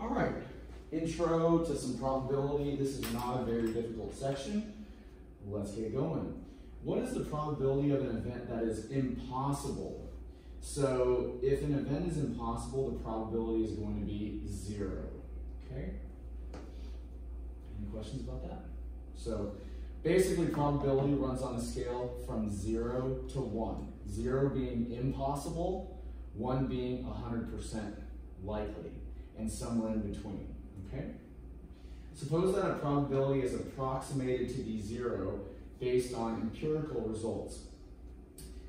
All right, intro to some probability. This is not a very difficult section. Let's get going. What is the probability of an event that is impossible? So if an event is impossible, the probability is going to be zero, okay? Any questions about that? So basically probability runs on a scale from zero to one. Zero being impossible, one being 100% likely, and somewhere in between, okay? Suppose that a probability is approximated to be zero based on empirical results.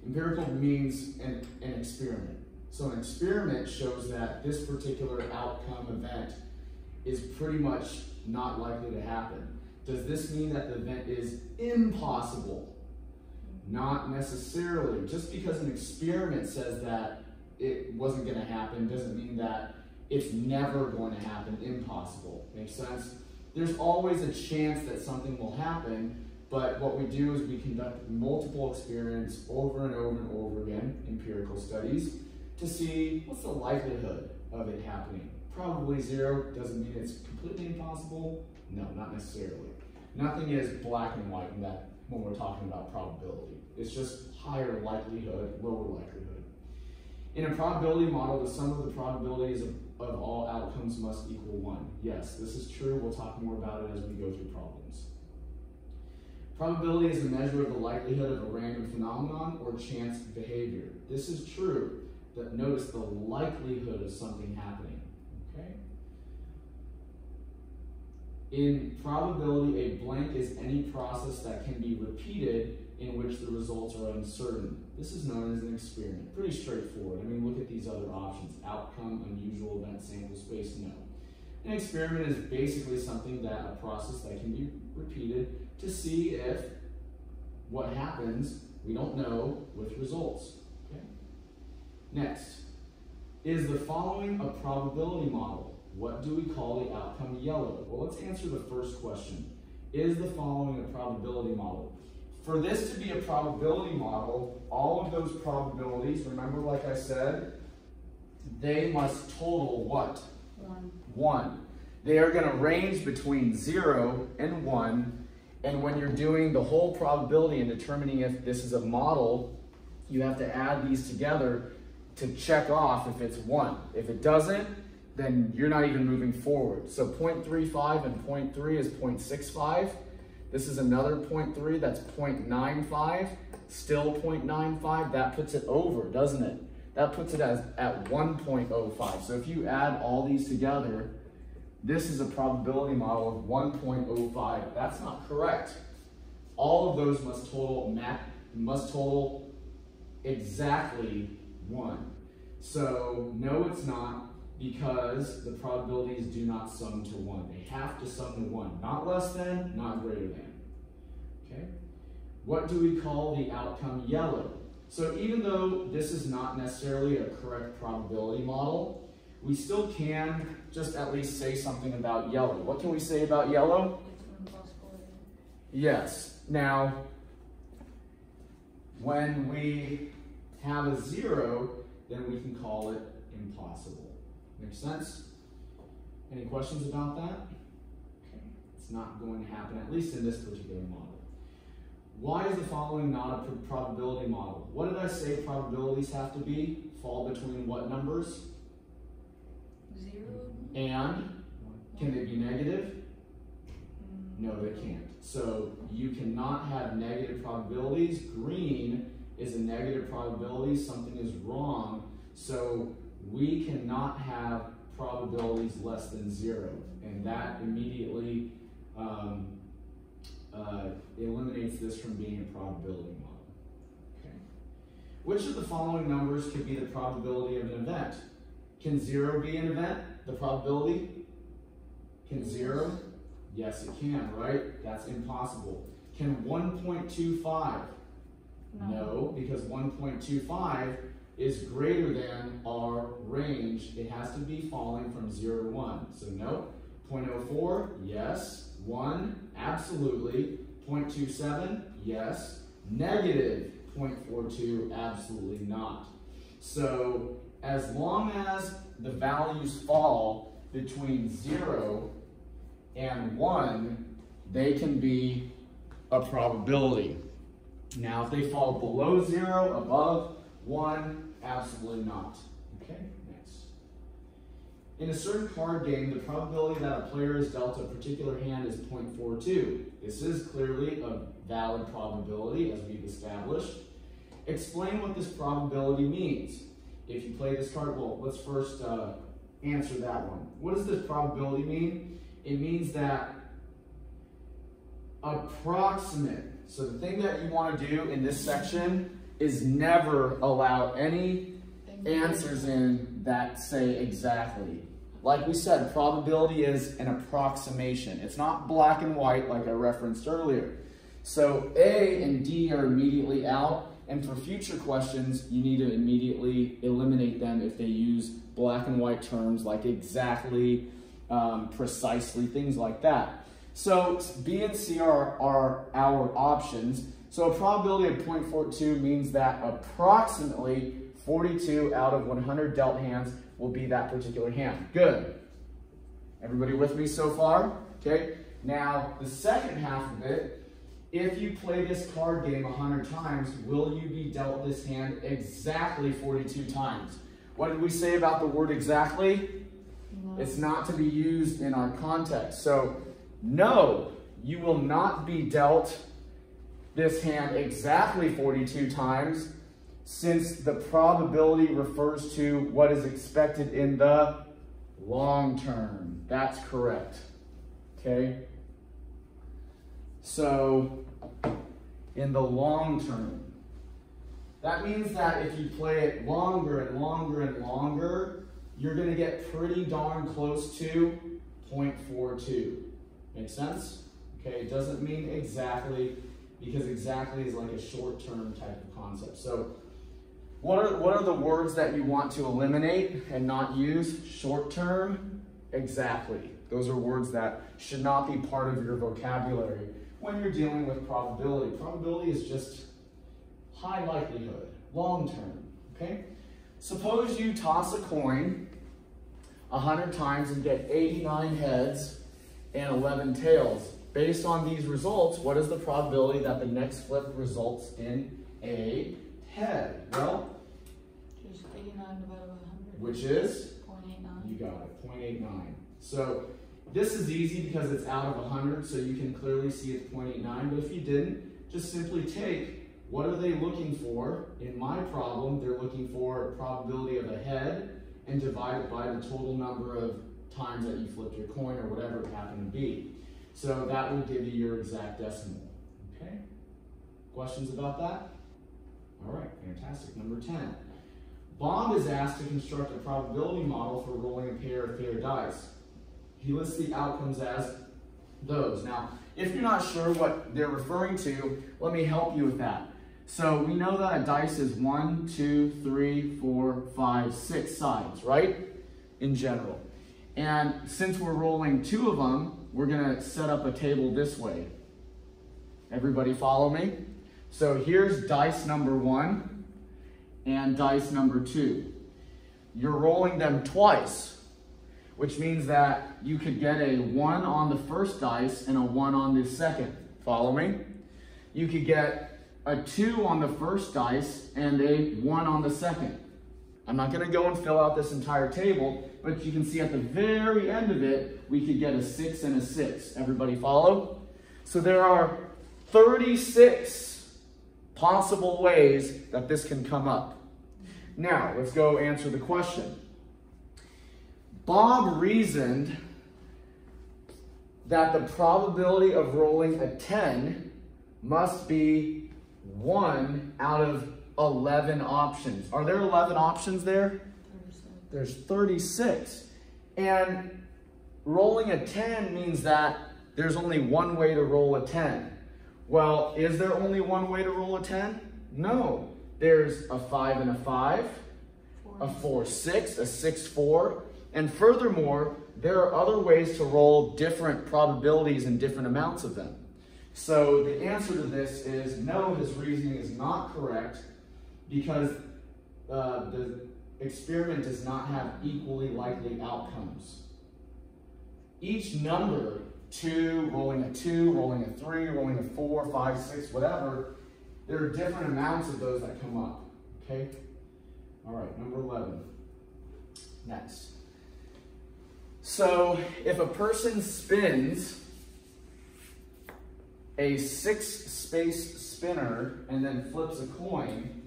Empirical means an, an experiment. So an experiment shows that this particular outcome event is pretty much not likely to happen. Does this mean that the event is impossible? Not necessarily. Just because an experiment says that it wasn't going to happen doesn't mean that it's never going to happen impossible. Makes sense? There's always a chance that something will happen, but what we do is we conduct multiple experiments over and over and over again, empirical studies, to see what's the likelihood of it happening. Probably zero doesn't mean it's completely impossible. No, not necessarily. Nothing is black and white in that when we're talking about probability. It's just higher likelihood, lower likelihood. In a probability model, the sum of the probabilities of, of all outcomes must equal one. Yes, this is true. We'll talk more about it as we go through problems. Probability is a measure of the likelihood of a random phenomenon or chance behavior. This is true, but notice the likelihood of something happening. Okay? In probability, a blank is any process that can be repeated in which the results are uncertain. This is known as an experiment. Pretty straightforward. I mean, look at these other options. Outcome, unusual event, sample space, no. An experiment is basically something that, a process that can be repeated to see if what happens, we don't know, with results. Okay? Next, is the following a probability model? What do we call the outcome yellow? Well, let's answer the first question. Is the following a probability model? For this to be a probability model, all of those probabilities, remember like I said, they must total what? One. 1. They are going to range between 0 and 1. And when you're doing the whole probability and determining if this is a model, you have to add these together to check off if it's 1. If it doesn't, then you're not even moving forward. So 0.35 and 0.3 is 0.65. This is another 0.3, that's 0.95, still 0.95. That puts it over, doesn't it? That puts it as at 1.05. So if you add all these together, this is a probability model of 1.05. That's not correct. All of those must total must total exactly 1. So no, it's not because the probabilities do not sum to 1. They have to sum to 1. Not less than, not greater than. Okay? What do we call the outcome yellow? So even though this is not necessarily a correct probability model, we still can just at least say something about yellow. What can we say about yellow? Impossible. Yes. Now, when we have a zero, then we can call it impossible. Make sense? Any questions about that? Okay. It's not going to happen, at least in this particular model. Why is the following not a probability model? What did I say probabilities have to be? Fall between what numbers? Zero. And can they be negative? Mm. No, they can't. So you cannot have negative probabilities. Green is a negative probability. Something is wrong. So we cannot have probabilities less than zero. And that immediately um, uh, eliminates this from being a probability model. Okay. Which of the following numbers could be the probability of an event? Can zero be an event? The probability? Can zero? Yes, it can, right? That's impossible. Can 1.25? No. no, because 1.25 is greater than our range. It has to be falling from 0 to 1. So no. 0.04, yes. 1, absolutely. 0.27, yes. Negative 0.42, absolutely not. So as long as the values fall, between zero and one, they can be a probability. Now, if they fall below zero, above one, absolutely not. Okay, next. In a certain card game, the probability that a player is dealt a particular hand is 0.42. This is clearly a valid probability, as we've established. Explain what this probability means. If you play this card, well, let's first uh, answer that one. What does this probability mean? It means that approximate. So the thing that you want to do in this section is never allow any answers in that say exactly. Like we said, probability is an approximation. It's not black and white like I referenced earlier. So A and D are immediately out, and for future questions, you need to immediately eliminate them if they use black and white terms like exactly, um, precisely, things like that. So B and C are, are our options. So a probability of 0.42 means that approximately 42 out of 100 dealt hands will be that particular hand. Good. Everybody with me so far? Okay. Now, the second half of it, if you play this card game 100 times, will you be dealt this hand exactly 42 times? What did we say about the word exactly? No. It's not to be used in our context. So, no, you will not be dealt this hand exactly 42 times since the probability refers to what is expected in the long term. That's correct. Okay? So, in the long term, that means that if you play it longer and longer and longer, you're going to get pretty darn close to 0.42. Make sense? Okay, it doesn't mean exactly because exactly is like a short-term type of concept. So what are, what are the words that you want to eliminate and not use? Short-term, exactly. Those are words that should not be part of your vocabulary when you're dealing with probability. Probability is just high likelihood, long-term, okay? Suppose you toss a coin 100 times and get 89 heads and 11 tails. Based on these results, what is the probability that the next flip results in a head? Well, just 89 divided by 100. Which is? 0.89. You got it, 0.89. So this is easy because it's out of 100, so you can clearly see it's 0.89. But if you didn't, just simply take what are they looking for? In my problem, they're looking for a probability of a head and divide it by the total number of times that you flipped your coin or whatever it happened to be. So that will give you your exact decimal. Okay? Questions about that? All right, fantastic. Number 10. Bob is asked to construct a probability model for rolling a pair of fair dice. He lists the outcomes as those. Now, if you're not sure what they're referring to, let me help you with that. So we know that a dice is one, two, three, four, five, six sides, right? In general. And since we're rolling two of them, we're gonna set up a table this way. Everybody follow me? So here's dice number one and dice number two. You're rolling them twice, which means that you could get a one on the first dice and a one on the second. Follow me? You could get a two on the first dice and a one on the second. I'm not gonna go and fill out this entire table, but you can see at the very end of it, we could get a six and a six. Everybody follow? So there are 36 possible ways that this can come up. Now, let's go answer the question. Bob reasoned that the probability of rolling a 10 must be one out of 11 options. Are there 11 options there? 36. There's 36. And rolling a 10 means that there's only one way to roll a 10. Well, is there only one way to roll a 10? No. There's a 5 and a 5, four. a 4, 6, a 6, 4. And furthermore, there are other ways to roll different probabilities and different amounts of them. So the answer to this is no, his reasoning is not correct because uh, the experiment does not have equally likely outcomes. each number, two, rolling a two, rolling a three, rolling a four, five, six, whatever, there are different amounts of those that come up, okay? All right, number 11. Next. So if a person spins a six space spinner and then flips a coin,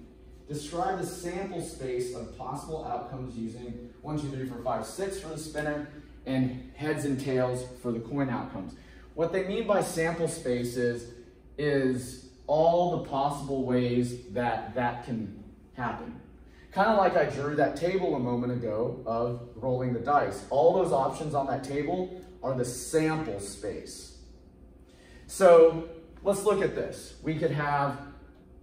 describe the sample space of possible outcomes using one, two, three, four, five, six for the spinner and heads and tails for the coin outcomes. What they mean by sample space is, is all the possible ways that that can happen. Kind of like I drew that table a moment ago of rolling the dice. All those options on that table are the sample space. So let's look at this. We could have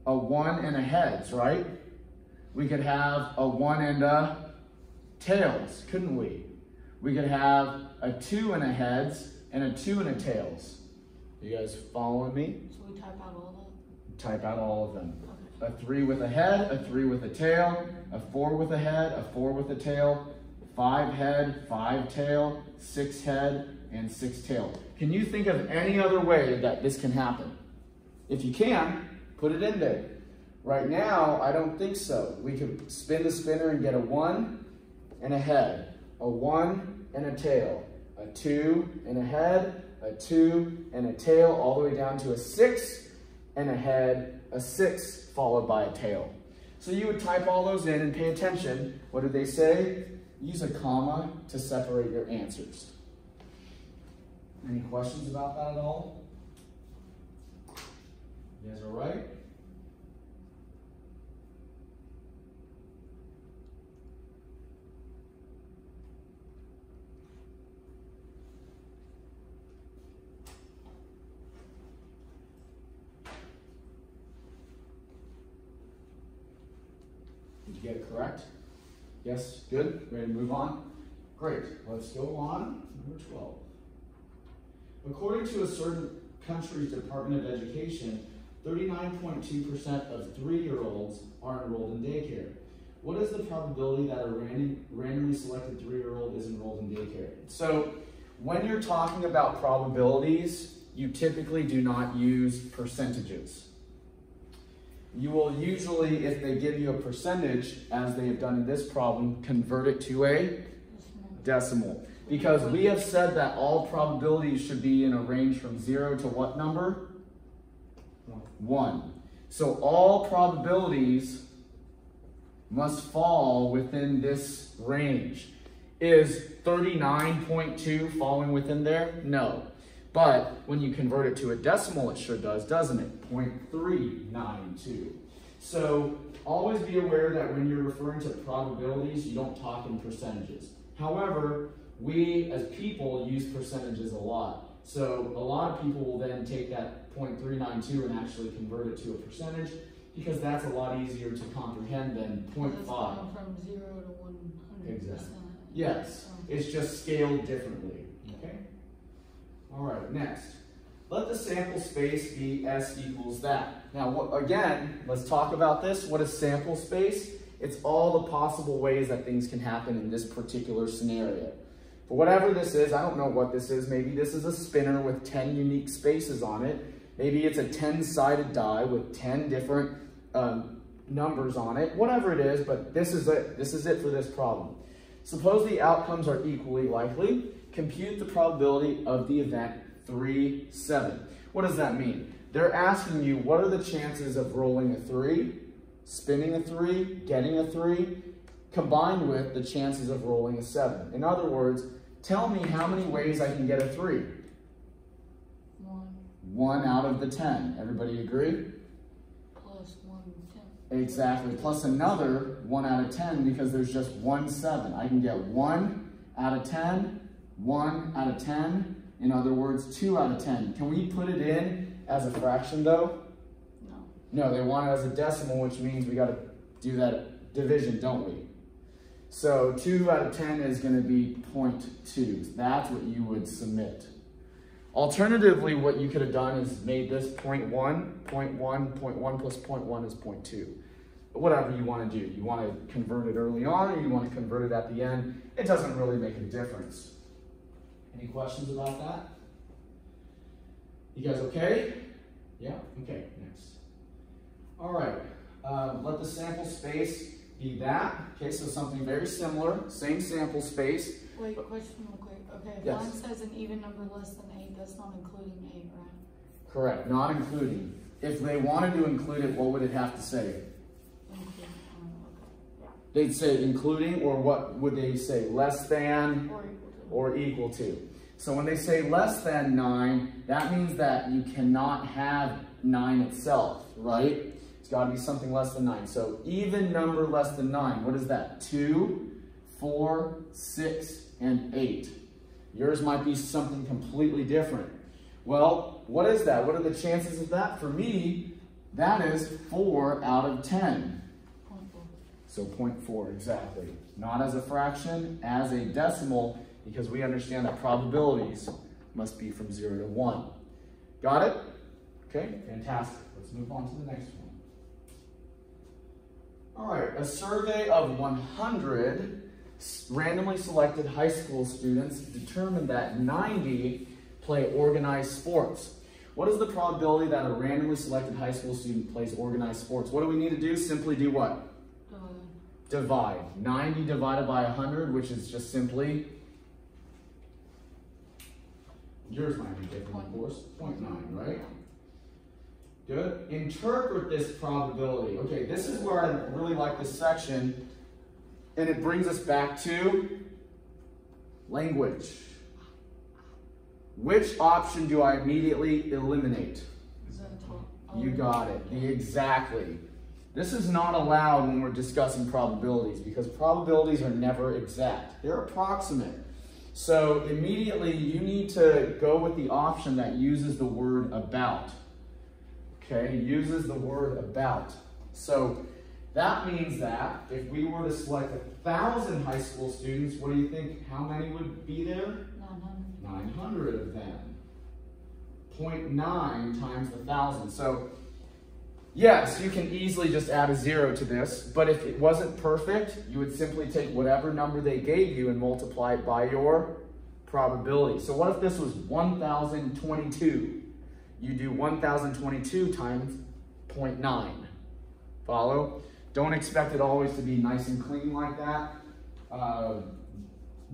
a one and a heads, right? We could have a one and a tails, couldn't we? We could have a two and a heads and a two and a tails. You guys following me? So we type out all of them? Type out all of them. Okay. A three with a head, a three with a tail, a four with a head, a four with a tail, five head, five tail, six head, and six tail. Can you think of any other way that this can happen? If you can, put it in there. Right now, I don't think so. We could spin the spinner and get a one and a head, a one and a tail, a two and a head, a two and a tail, all the way down to a six and a head, a six followed by a tail. So you would type all those in and pay attention. What do they say? Use a comma to separate your answers. Any questions about that at all? You guys all right? Did you get it correct? Yes, good. Ready to move on? Great. Let's go on. Number 12. According to a certain country's Department of Education, 39.2% of three-year-olds are enrolled in daycare. What is the probability that a random, randomly selected three-year-old is enrolled in daycare? So when you're talking about probabilities, you typically do not use percentages. You will usually, if they give you a percentage, as they have done in this problem, convert it to a Decimal. Because we have said that all probabilities should be in a range from zero to what number? One. So all probabilities must fall within this range. Is 39.2 falling within there? No. But when you convert it to a decimal, it sure does, doesn't it? 0.392. So always be aware that when you're referring to probabilities, you don't talk in percentages. However, we as people use percentages a lot. So a lot of people will then take that 0.392 and actually convert it to a percentage because that's a lot easier to comprehend than 0.5. from zero to one hundred Exactly. Yes, it's just scaled differently, okay? All right, next. Let the sample space be S equals that. Now, again, let's talk about this. What is sample space? It's all the possible ways that things can happen in this particular scenario. For whatever this is, I don't know what this is. Maybe this is a spinner with 10 unique spaces on it. Maybe it's a 10-sided die with 10 different um, numbers on it. Whatever it is, but this is it. This is it for this problem. Suppose the outcomes are equally likely. Compute the probability of the event 3, 7. What does that mean? They're asking you what are the chances of rolling a 3, spinning a 3, getting a 3, combined with the chances of rolling a 7. In other words, tell me how many ways I can get a 3. One 1 out of the 10. Everybody agree? plus one ten. Exactly. Plus another 1 out of 10 because there's just one 7. I can get 1 out of 10, 1 out of 10. In other words, 2 out of 10. Can we put it in as a fraction though? No. No, they want it as a decimal, which means we got to do that division, don't we? So 2 out of 10 is going to be 0.2. That's what you would submit. Alternatively, what you could have done is made this 0.1, 0.1, 0.1 plus 0.1 is 0.2. Whatever you want to do. You want to convert it early on or you want to convert it at the end. It doesn't really make a difference. Any questions about that? You guys okay? Yeah? Okay, next. All right, um, let the sample space be that. Okay, so something very similar, same sample space. Wait, question real quick. Okay, if Yes. mine says an even number less than eight, that's not including eight, right? Correct, not including. If they wanted to include it, what would it have to say? They'd say including, or what would they say? Less than. Or equal to. or equal to. So when they say less than nine, that means that you cannot have nine itself, right? It's gotta be something less than nine. So even number less than nine, what is that? Two, four, six, and eight. Yours might be something completely different. Well, what is that? What are the chances of that? For me, that is four out of 10. Point four. So 0.4, exactly. Not as a fraction, as a decimal, because we understand that probabilities must be from 0 to 1. Got it? Okay, fantastic. Let's move on to the next one. All right, a survey of 100 randomly selected high school students determined that 90 play organized sports. What is the probability that a randomly selected high school student plays organized sports? What do we need to do? Simply do what? Divide. 90 divided by 100, which is just simply, yours might be different, of course, 0.9, right? Good. Interpret this probability. Okay, this is where I really like this section, and it brings us back to language. Which option do I immediately eliminate? You got it. The- Exactly. This is not allowed when we're discussing probabilities because probabilities are never exact. They're approximate. So immediately you need to go with the option that uses the word about. Okay, He uses the word about. So that means that if we were to select a thousand high school students, what do you think? How many would be there? Nine hundred. 900 of them. 0.9 times the thousand. So, yes, you can easily just add a zero to this, but if it wasn't perfect, you would simply take whatever number they gave you and multiply it by your probability. So what if this was 1022? You do 1022 times 0.9. Follow? Don't expect it always to be nice and clean like that. Uh,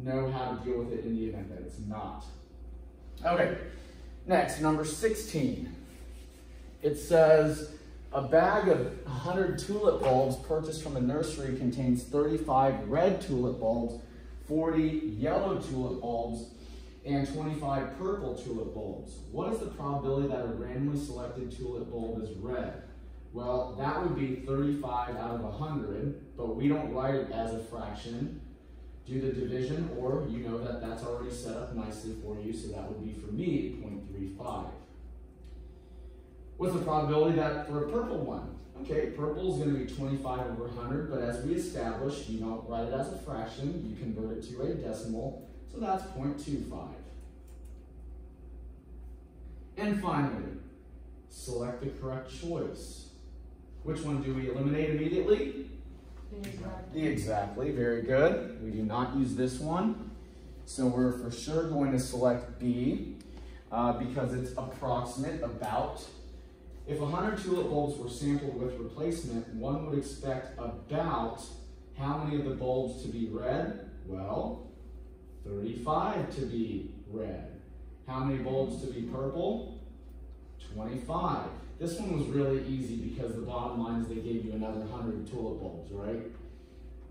know how to deal with it in the event that it's not. Okay, next, number 16. It says a bag of 100 tulip bulbs purchased from a nursery contains 35 red tulip bulbs, 40 yellow tulip bulbs, and 25 purple tulip bulbs. What is the probability that a randomly selected tulip bulb is red? Well, that would be 35 out of 100, but we don't write it as a fraction do the division, or you know that that's already set up nicely for you, so that would be for me 0.35. What's the probability that for a purple one? Okay, purple is going to be 25 over 100, but as we established, you don't write it as a fraction, you convert it to a decimal, so that's 0.25. And finally, select the correct choice. Which one do we eliminate immediately? The exactly, very good. We do not use this one. So we're for sure going to select B uh, because it's approximate, about. If 100 tulip bulbs were sampled with replacement, one would expect about how many of the bulbs to be red? Well, 35 to be red. How many bulbs to be purple? 25. This one was really easy because the bottom line is they gave you another 100 tulip bulbs, right?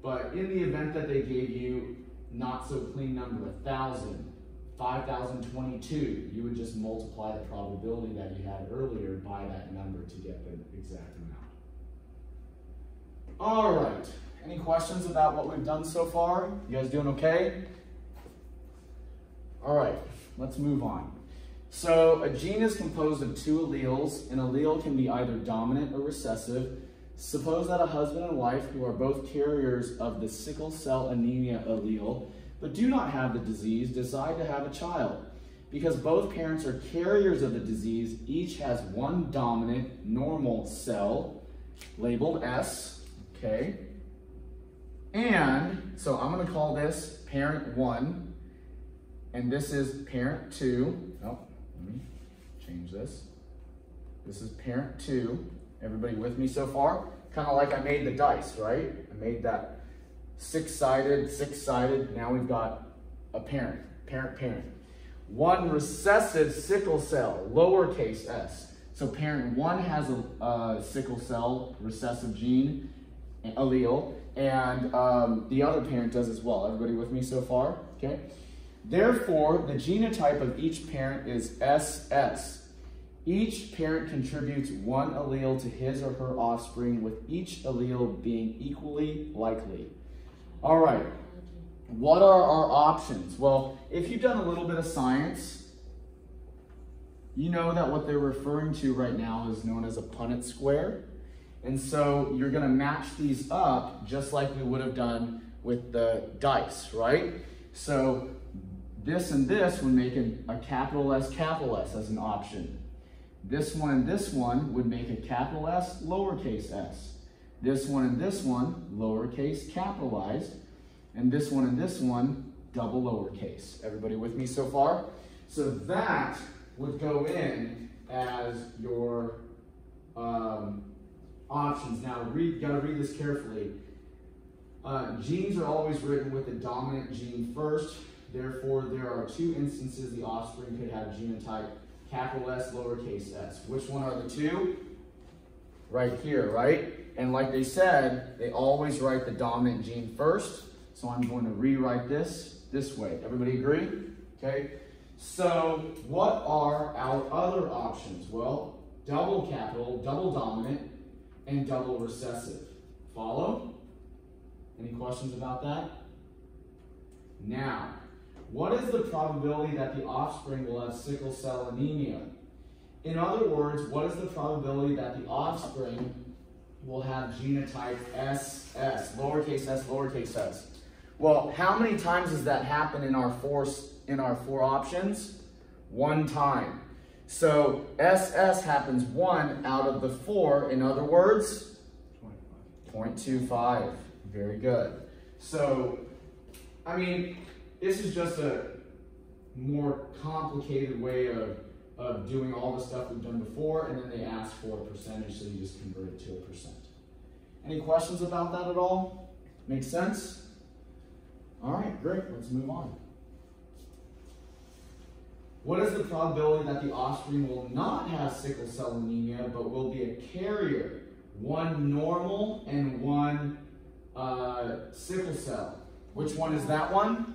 But in the event that they gave you not so clean number, 1,000, 5,022, you would just multiply the probability that you had earlier by that number to get the exact amount. All right, any questions about what we've done so far? You guys doing okay? All right, let's move on. So a gene is composed of two alleles. An allele can be either dominant or recessive. Suppose that a husband and wife who are both carriers of the sickle cell anemia allele but do not have the disease decide to have a child. Because both parents are carriers of the disease, each has one dominant normal cell labeled S, okay? And, so I'm gonna call this parent one, and this is parent two. Oh, let me change this. This is parent two. Everybody with me so far? Kind of like I made the dice, right? I made that six-sided, six-sided. Now we've got a parent, parent, parent. One recessive sickle cell, lowercase s. So parent one has a, a sickle cell recessive gene, allele, and um, the other parent does as well. Everybody with me so far? Okay. Therefore, the genotype of each parent is SS. Each parent contributes one allele to his or her offspring, with each allele being equally likely. All right, what are our options? Well, if you've done a little bit of science, you know that what they're referring to right now is known as a Punnett square. And so you're gonna match these up just like we would have done with the dice, right? So this and this would make a, a capital S, capital S as an option. This one and this one would make a capital S, lowercase s. This one and this one, lowercase capitalized. And this one and this one, double lowercase. Everybody with me so far? So that would go in as your um, options. Now, read, gotta read this carefully. Uh, genes are always written with the dominant gene first. Therefore, there are two instances the offspring could have genotype capital S, lowercase s. Which one are the two? Right here, right? And like they said, they always write the dominant gene first. So I'm going to rewrite this this way. Everybody agree? Okay. So what are our other options? Well, double capital, double dominant, and double recessive. Follow? Any questions about that? Now, what is the probability that the offspring will have sickle cell anemia? In other words, what is the probability that the offspring will have genotype SS, lowercase s, lowercase s? Well, how many times does that happen in our four, in our four options? One time. So SS happens one out of the four. In other words, 0.25. Very good. So, I mean, this is just a more complicated way of, of doing all the stuff we've done before, and then they ask for a percentage, so you just convert it to a percent. Any questions about that at all? Make sense? All right, great. Let's move on. What is the probability that the offspring will not have sickle cell anemia, but will be a carrier? One normal and one uh, sickle cell. Which one is that one?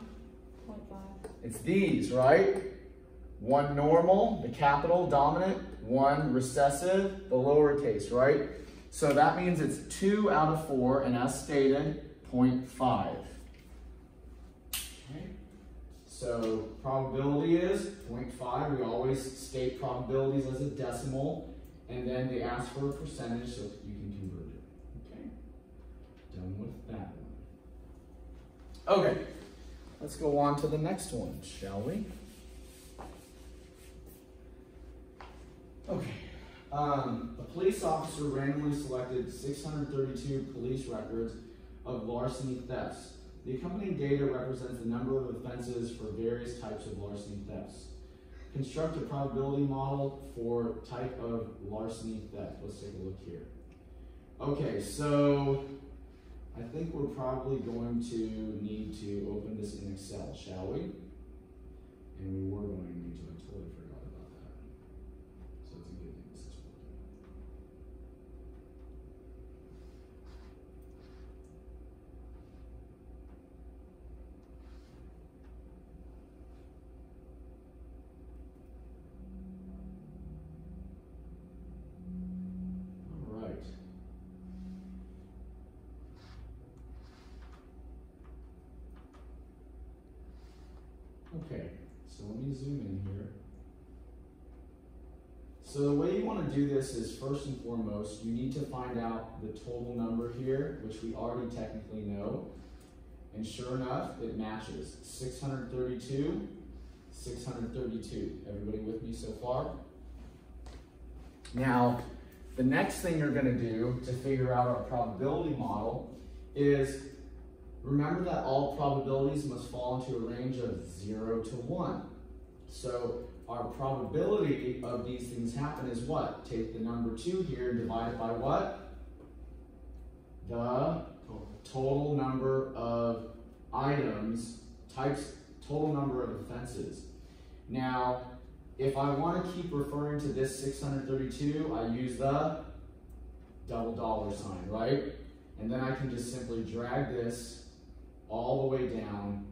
It's these, right? One normal, the capital dominant, one recessive, the lowercase, right? So that means it's two out of four, and as stated, 0.5. So probability is 0.5. We always state probabilities as a decimal, and then they ask for a percentage so you can convert it. Okay, done with that one. Okay, let's go on to the next one, shall we? Okay. Um, a police officer randomly selected 632 police records of larceny thefts. The accompanying data represents the number of offenses for various types of larceny thefts. Construct a probability model for type of larceny theft. Let's take a look here. Okay, so I think we're probably going to need to open this in Excel, shall we? And we were going to need to, I totally forgot about that. So it's a good thing this is working. All right. Okay, so let me zoom in here. So the way you want to do this is first and foremost, you need to find out the total number here, which we already technically know. And sure enough, it matches 632, 632. Everybody with me so far? Now, the next thing you're going to do to figure out our probability model is remember that all probabilities must fall into a range of 0 to 1. So our probability of these things happen is what? Take the number 2 here and divide it by what? The total number of items, types, total number of offenses. Now, if I want to keep referring to this 632, I use the double dollar sign, right? And then I can just simply drag this all the way down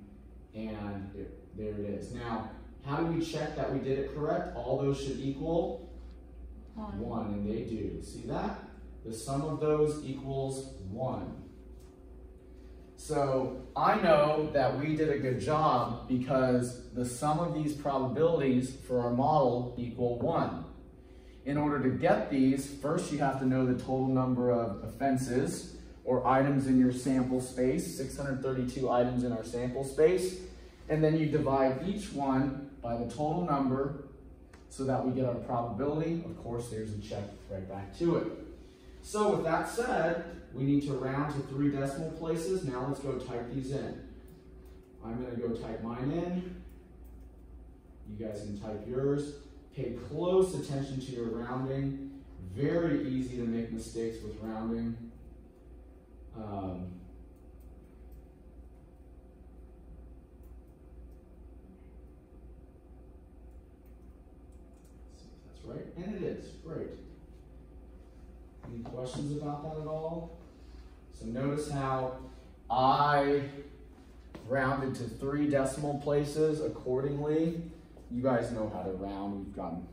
and it, there it is. Now, how do we check that we did it correct? All those should equal One. one, and they do. See that? The sum of those equals one. So I know that we did a good job because the sum of these probabilities for our model equal one. In order to get these, first you have to know the total number of offenses or items in your sample space, 632 items in our sample space, and then you divide each one by the total number so that we get our probability. Of course, there's a check right back to it. So with that said, we need to round to three decimal places. Now let's go type these in. I'm gonna go type mine in. You guys can type yours. Pay close attention to your rounding. Very easy to make mistakes with rounding. Um, that's right, and it is, great. Any questions about that at all? So notice how I rounded to three decimal places accordingly. You guys know how to round. We've gotten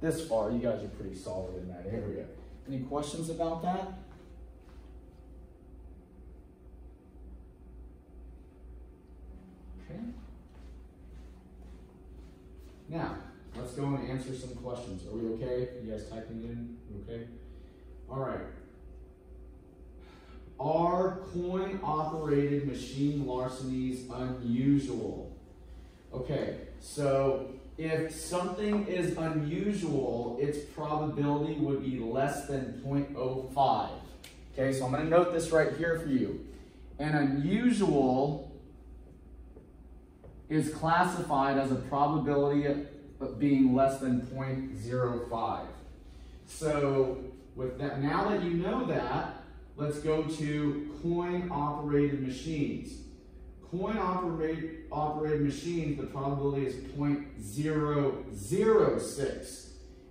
this far. You guys are pretty solid in that area. Any questions about that? Okay. Now, let's go and answer some questions. Are we okay? You guys typing in? Okay? All right. Are coin operated machine larcenies unusual? Okay, so if something is unusual, its probability would be less than 0.05. Okay, so I'm going to note this right here for you. An unusual is classified as a probability of being less than 0.05. So with that, now that you know that, let's go to coin operated machines. Coin operate, operated machines, the probability is 0.006.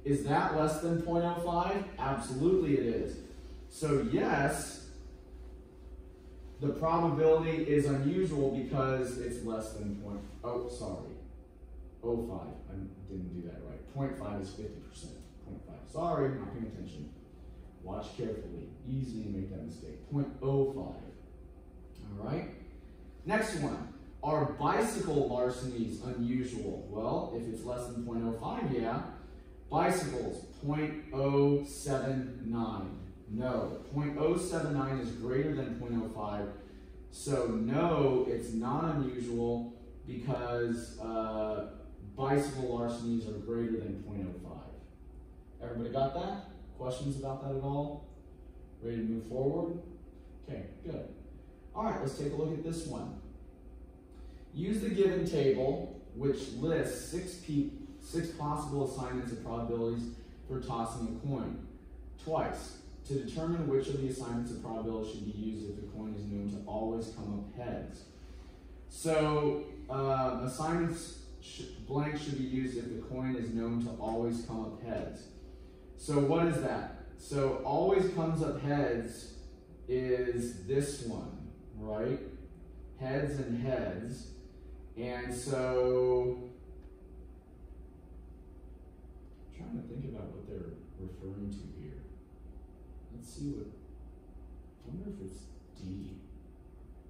Is that less than 0.05? Absolutely it is. So yes, the probability is unusual because it's less than point, oh, sorry, 05. I didn't do that right. 0.5 is 50%. 0.5. Sorry, not paying attention. Watch carefully. Easily make that mistake. 0.05. All right. Next one. Are bicycle larcenies unusual? Well, if it's less than 0.05, yeah. Bicycles, 0.079. No. 0.079 is greater than 0.05. So no, it's not unusual because uh, bicycle larcenies are greater than 0.05. Everybody got that? Questions about that at all? Ready to move forward? Okay, good. All right, let's take a look at this one. Use the given table, which lists six, six possible assignments of probabilities for tossing a coin, twice, to determine which of the assignments of probability should be used if the coin is known to always come up heads. So, uh, assignments sh blank should be used if the coin is known to always come up heads. So what is that? So always comes up heads is this one, right? Heads and heads. And so, I'm trying to think about what they're referring to here. Let's see what, I wonder if it's D.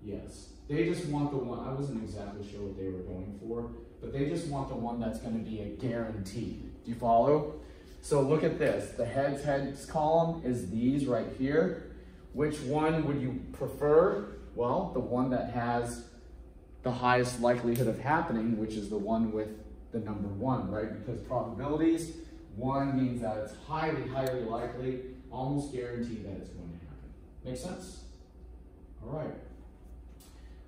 Yes, they just want the one, I wasn't exactly sure what they were going for, but they just want the one that's gonna be a guarantee. Do you follow? So look at this. The heads heads column is these right here. Which one would you prefer? Well, the one that has the highest likelihood of happening, which is the one with the number one, right? Because probabilities, one means that it's highly, highly likely, almost guarantee that it's going to happen. Make sense? All right.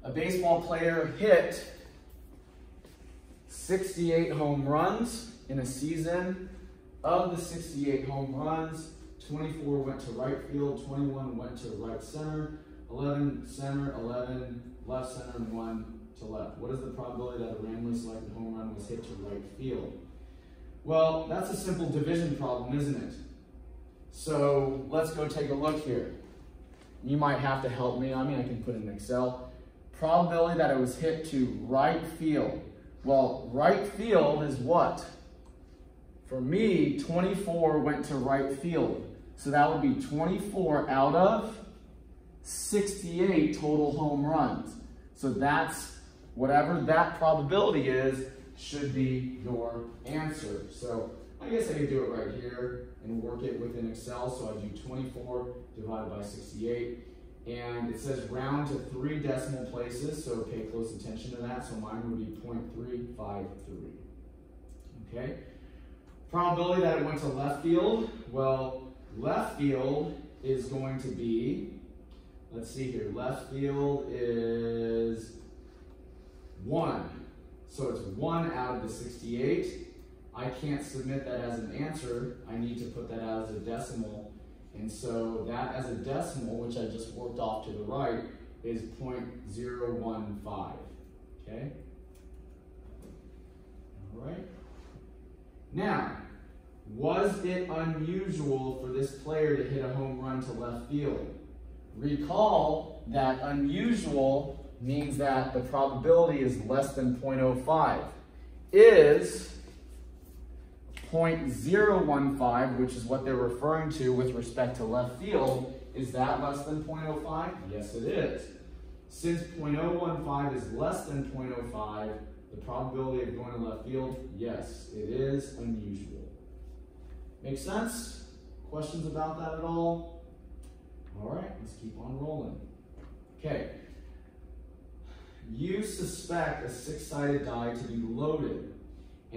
a baseball player hit 68 home runs in a season. Of the 68 home runs, 24 went to right field, 21 went to right center, 11 center, 11 left center, and 1 to left. What is the probability that a randomly selected home run was hit to right field? Well, that's a simple division problem, isn't it? So let's go take a look here. You might have to help me. I mean, I can put in Excel. Probability that it was hit to right field. Well, right field is what? For me, 24 went to right field. So that would be 24 out of 68 total home runs. So that's whatever that probability is, should be your answer. So I guess I could do it right here and work it within Excel. So I do 24 divided by 68. And it says round to three decimal places, so pay close attention to that. So mine would be 0.353. Okay? Probability that it went to left field, well, left field is going to be, let's see here, left field is 1. So it's 1 out of the 68. I can't submit that as an answer. I need to put that as a decimal. And so that as a decimal, which I just worked off to the right, is 0.015. Okay? All right. Now, was it unusual for this player to hit a home run to left field? Recall that unusual means that the probability is less than 0.05. Is 0.015, which is what they're referring to with respect to left field, is that less than 0.05? Yes, it is. Since 0.015 is less than 0.05, the probability of going to left field, yes, it is unusual. Make sense? Questions about that at all? All right, let's keep on rolling. Okay. You suspect a six-sided die to be loaded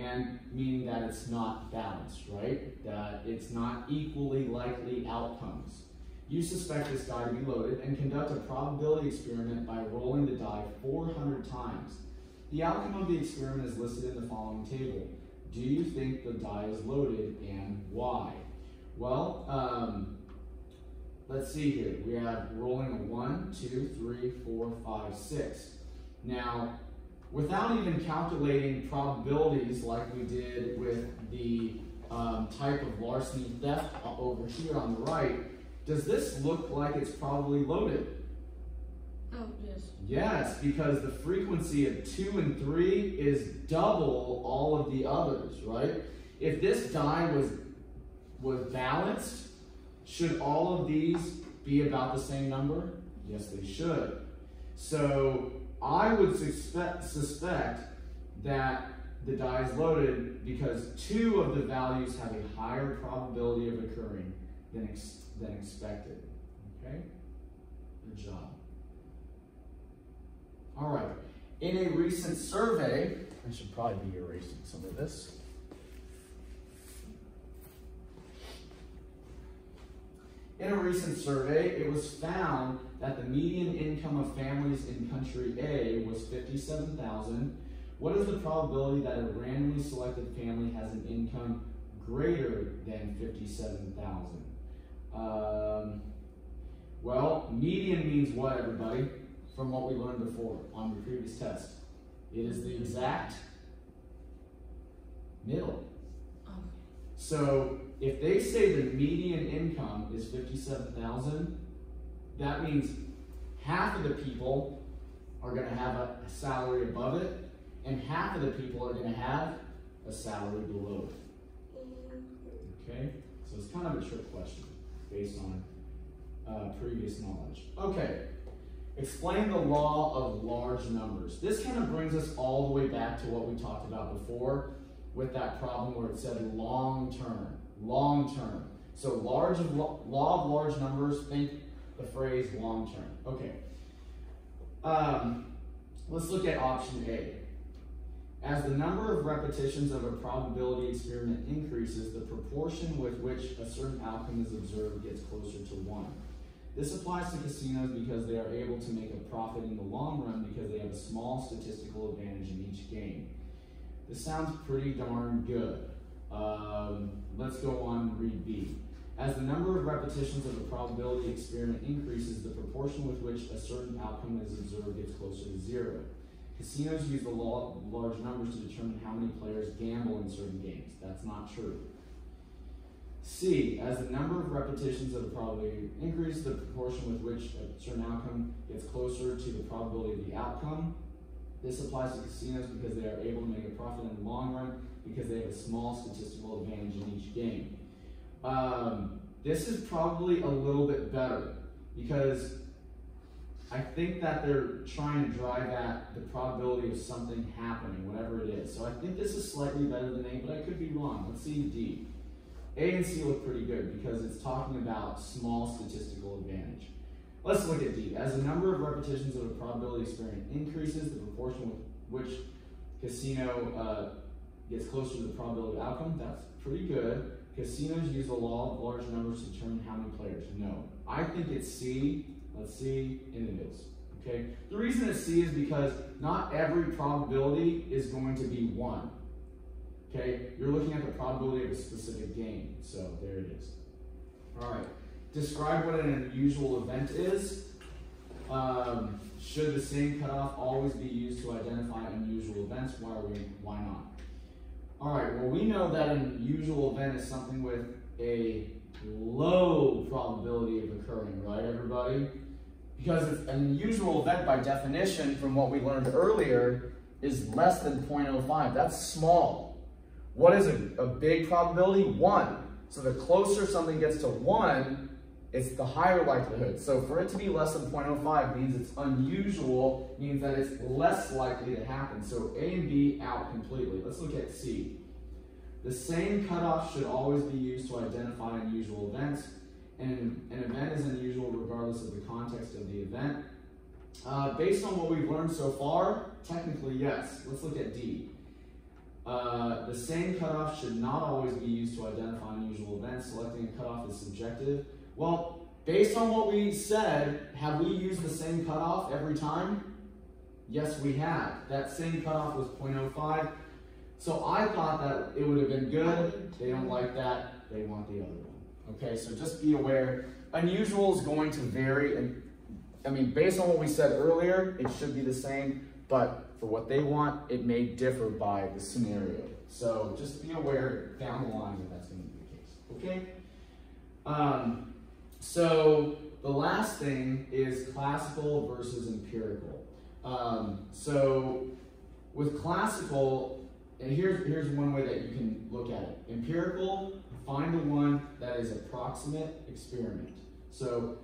and meaning that it's not balanced, right? That it's not equally likely outcomes. You suspect this die to be loaded and conduct a probability experiment by rolling the die 400 times. The outcome of the experiment is listed in the following table. Do you think the die is loaded and why? Well, um, let's see here. We have rolling a 1, 2, 3, 4, 5, 6. Now, without even calculating probabilities like we did with the um, type of larceny theft over here on the right, does this look like it's probably loaded? Oh, yes. Yes, because the frequency of two and three is double all of the others, right? If this die was, was balanced, should all of these be about the same number? Yes, they should. So I would suspect, suspect that the die is loaded because two of the values have a higher probability of occurring than, ex than expected. Okay? Good job. All right. In a recent survey, I should probably be erasing some of this. In a recent survey, it was found that the median income of families in country A was 57,000. What is the probability that a randomly selected family has an income greater than 57,000? Um, well, median means what, everybody? From what we learned before on the previous test. It is the exact middle. So if they say the median income is 57,000, that means half of the people are going to have a, a salary above it, and half of the people are going to have a salary below it. Okay? So it's kind of a trick question based on uh, previous knowledge. Okay. Explain the law of large numbers. This kind of brings us all the way back to what we talked about before with that problem where it said long term. Long term. So large of law of large numbers, think the phrase long term. Okay. Um, let's look at option A. As the number of repetitions of a probability experiment increases, the proportion with which a certain outcome is observed gets closer to 1. This applies to casinos because they are able to make a profit in the long run because they have a small statistical advantage in each game. This sounds pretty darn good. Um, let's go on and read B. As the number of repetitions of the probability experiment increases, the proportion with which a certain outcome is observed gets closer to zero. Casinos use the law of large numbers to determine how many players gamble in certain games. That's not true. C, as the number of repetitions of the probability increases, the proportion with which a certain outcome gets closer to the probability of the outcome. This applies to casinos because they are able to make a profit in the long run because they have a small statistical advantage in each game. Um, this is probably a little bit better because I think that they're trying to drive at the probability of something happening, whatever it is. So I think this is slightly better than A, but I could be wrong. Let's see D. A and C look pretty good because it's talking about small statistical advantage. Let's look at D. As the number of repetitions of a probability experiment increases, the proportion with which casino uh, gets closer to the probability outcome, that's pretty good. Casinos use the law of large numbers to determine how many players. No. I think it's C. Let's see, and it is. Okay. The reason it's C is because not every probability is going to be one. Okay. You're looking at the probability of a specific game. So there it is. All right. Describe what an unusual event is. Um, should the same cutoff always be used to identify unusual events? Why are we? Why not? All right, well, we know that an unusual event is something with a low probability of occurring, right, everybody? Because an unusual event, by definition, from what we learned earlier, is less than 0.05. That's small. What is a, a big probability? One. So the closer something gets to one, it's the higher likelihood. So for it to be less than 0.05 means it's unusual, means that it's less likely to happen. So A and B out completely. Let's look at C. The same cutoff should always be used to identify unusual events. And an event is unusual regardless of the context of the event. Uh, based on what we've learned so far, technically yes. Let's look at D. Uh, the same cutoff should not always be used to identify unusual events. Selecting a cutoff is subjective. Well, based on what we said, have we used the same cutoff every time? Yes, we have. That same cutoff was 0.05. So I thought that it would have been good. They don't like that. They want the other one. Okay, so just be aware. Unusual is going to vary. And I mean, based on what we said earlier, it should be the same. But for what they want, it may differ by the scenario. So just be aware down the line that that's going to be the case. Okay? Um, so the last thing is classical versus empirical. Um, so with classical, and here's, here's one way that you can look at it. Empirical, find the one that is approximate experiment. So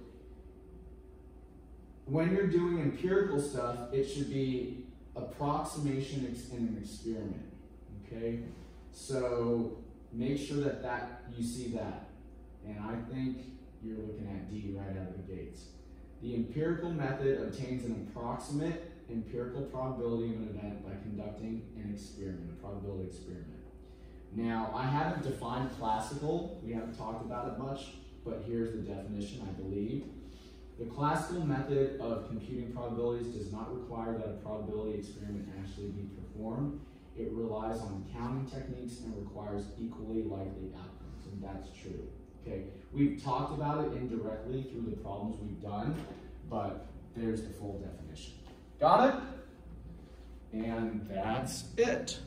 when you're doing empirical stuff, it should be approximation in an experiment, okay? So make sure that, that you see that. And I think you're looking at D right out of the gates. The empirical method obtains an approximate empirical probability of an event by conducting an experiment, a probability experiment. Now, I haven't defined classical, we haven't talked about it much, but here's the definition, I believe. The classical method of computing probabilities does not require that a probability experiment actually be performed. It relies on counting techniques and requires equally likely outcomes, and that's true. Okay, we've talked about it indirectly through the problems we've done, but there's the full definition. Got it? And that's it.